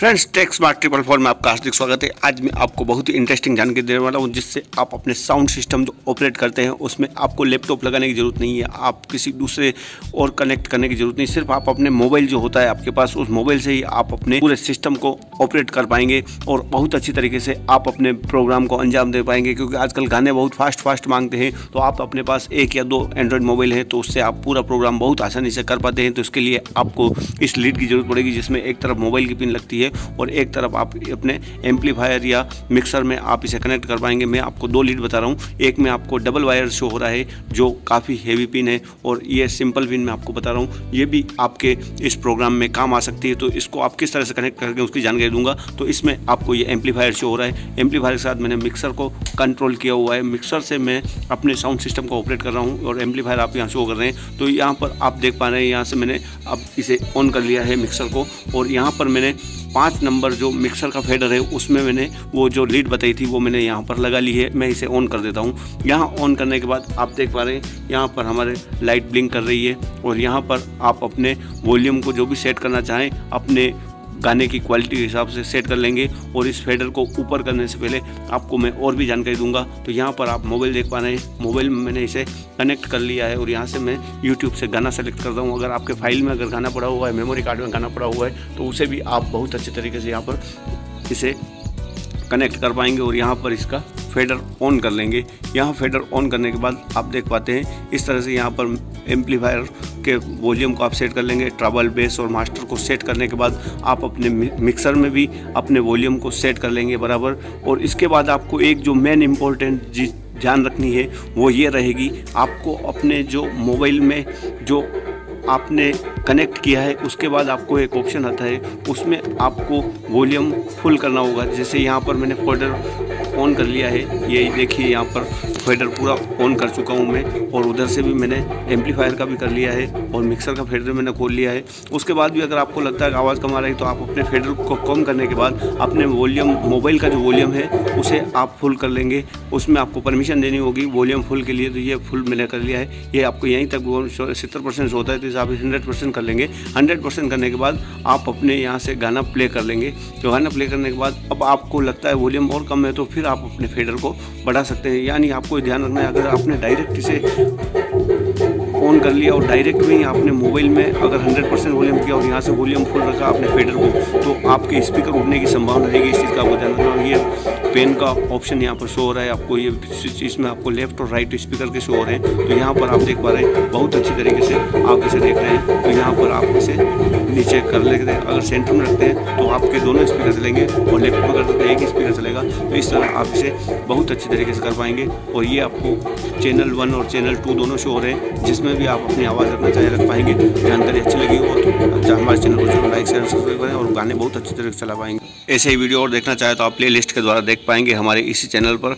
Friends techs smart triple four में आपका हार्दिक स्वागत है। आज मैं आपको बहुत ही इंटरेस्टिंग जानकारी देने वाला हूँ, जिससे आप अपने साउंड सिस्टम जो ऑपरेट करते हैं, उसमें आपको लैपटॉप लगाने की ज़रूरत नहीं है। आप किसी दूसरे और कनेक्ट करने की ज़रूरत नहीं, सिर्फ़ आप अपने मोबाइल जो होता है आपके पास, उस मोबाइल से ही आप अपने पूरे सिस्टम को ऑपरेट कर पाएँगे और बहुत अच्छी तरीके से आप अपने प्रोग्राम को अंजाम दे पाएँगे, क्योंकि आजकल गाने बहुत फास्ट फास्ट मांगते हैं। तो आप अपने पास एक या दो एंड्रॉयड मोबाइल है तो उससे आप पूरा प्रोग्राम बहुत आसानी से कर पाते हैं। तो इसके लिए आपको इस लीड की ज़रूरत पड़ेगी, जिसमें एक तरफ़ मोबाइल की पिन लगती है और एक तरफ़ आप अपने एम्पलीफायर या मिक्सर में आप इसे कनेक्ट कर पाएँगे। मैं आपको दो लीड बता रहा हूँ। एक में आपको डबल वायर शो हो रहा है, जो काफ़ी हेवी पिन है और ये सिंपल पिन मैं आपको बता रहा हूँ। ये भी आपके इस प्रोग्राम में काम आ सकती है तो इसको आप किस तरह से कनेक्ट करके उसकी जानकारी दूँगा। तो इसमें आपको ये एम्पलीफायर शो हो रहा है। एम्पलीफायर के साथ मैंने मिक्सर को कंट्रोल किया हुआ है। मिक्सर से मैं अपने साउंड सिस्टम को ऑपरेट कर रहा हूँ और एम्पलीफायर आप यहाँ शो कर रहे हैं। तो यहाँ पर आप देख पा रहे हैं, यहाँ से मैंने अब इसे ऑन कर लिया है मिक्सर को और यहाँ पर मैंने पाँच नंबर जो मिक्सर का फेडर है, उसमें मैंने वो जो लीड बताई थी, वो मैंने यहाँ पर लगा ली है। मैं इसे ऑन कर देता हूँ। यहाँ ऑन करने के बाद आप देख पा रहे हैं, यहाँ पर हमारे लाइट ब्लिंक कर रही है और यहाँ पर आप अपने वॉल्यूम को जो भी सेट करना चाहें, अपने गाने की क्वालिटी के हिसाब से सेट कर लेंगे और इस फेडर को ऊपर करने से पहले आपको मैं और भी जानकारी दूँगा। तो यहाँ पर आप मोबाइल देख पा रहे हैं। मोबाइल में मैंने इसे कनेक्ट कर लिया है और यहाँ से मैं यूट्यूब से गाना सेलेक्ट करता हूँ। अगर आपके फ़ाइल में अगर गाना पड़ा हुआ है मेमोरी कार्ड में गाना पड़ा हुआ है तो उसे भी आप बहुत अच्छे तरीके से यहाँ पर इसे कनेक्ट कर पाएँगे और यहाँ पर इसका फेडर ऑन कर लेंगे। यहाँ फेडर ऑन करने के बाद आप देख पाते हैं, इस तरह से यहाँ पर एम्पलीफायर के वॉल्यूम को आप सेट कर लेंगे, ट्रबल बेस और मास्टर को सेट करने के बाद आप अपने मिक्सर में भी अपने वॉल्यूम को सेट कर लेंगे बराबर। और इसके बाद आपको एक जो मेन इम्पोर्टेंट जी ध्यान रखनी है, वो ये रहेगी, आपको अपने जो मोबाइल में जो आपने कनेक्ट किया है, उसके बाद आपको एक ऑप्शन आता है, उसमें आपको वॉल्यूम फुल करना होगा। जैसे यहाँ पर मैंने फोल्डर ऑन कर लिया है। ये देखिए यहाँ पर फेडर पूरा ऑन कर चुका हूँ मैं और उधर से भी मैंने एम्पलीफायर का भी कर लिया है और मिक्सर का फेडर मैंने खोल लिया है। उसके बाद भी अगर आपको लगता है आवाज़ कम आ रही है तो आप अपने फेडर को कम करने के बाद अपने वॉल्यूम मोबाइल का जो वॉल्यूम है, उसे आप फुल कर लेंगे। उसमें आपको परमिशन देनी होगी वॉल्यूम फुल के लिए। तो ये फुल मैंने कर लिया है। ये आपको यहीं तक सत्तर परसेंट होता है तो इसे आप हंड्रेड परसेंट कर लेंगे। हंड्रेड परसेंट करने के बाद आप अपने यहाँ से गाना प्ले कर लेंगे। तो गाना प्ले करने के बाद अब आपको लगता है वॉल्यूम और कम है तो फिर आप अपने फेडर को बढ़ा सकते हैं। यानी आपको ध्यान रखना है, अगर आपने डायरेक्ट इसे ऑन कर लिया और डायरेक्ट में आपने मोबाइल में अगर 100 परसेंट वॉल्यूम किया और यहाँ से वॉल्यूम फुल रखा आपने फेडर को तो आपके स्पीकर उठने की संभावना रहेगी इस चीज़ का आपको ध्यान रखना। ये पेन का ऑप्शन यहाँ पर शो हो रहा है। आपको ये इसमें आपको लेफ़्ट और राइट स्पीकर के शो हो रहे हैं। तो यहाँ पर आप देख पा रहे हैं, बहुत अच्छी तरीके से आप इसे देख रहे हैं। तो यहाँ पर आप इसे नीचे कर लेते हैं। अगर सेंटर में रखते हैं तो आपके दोनों स्पीकर चलेंगे और लेफ़्ट में करते हैं एक स्पीकर चलेगा तो इस तरह आप इसे बहुत अच्छी तरीके से कर पाएँगे। और ये आपको चैनल वन और चैनल टू दोनों शो हो रहे हैं, जिसमें भी आप अपनी आवाज़ रखना चाहे, रख पाएँगे। जानकारी अच्छी लगी हो तो हमारे चैनल को ज़रूर लाइक, शेयर, सब्सक्राइब करें और गाने बहुत अच्छी तरीके से चला पाएँगे। ऐसे ही वीडियो और देखना चाहे तो आप प्ले लिस्ट के द्वारा देख पाएँगे हमारे इसी चैनल पर।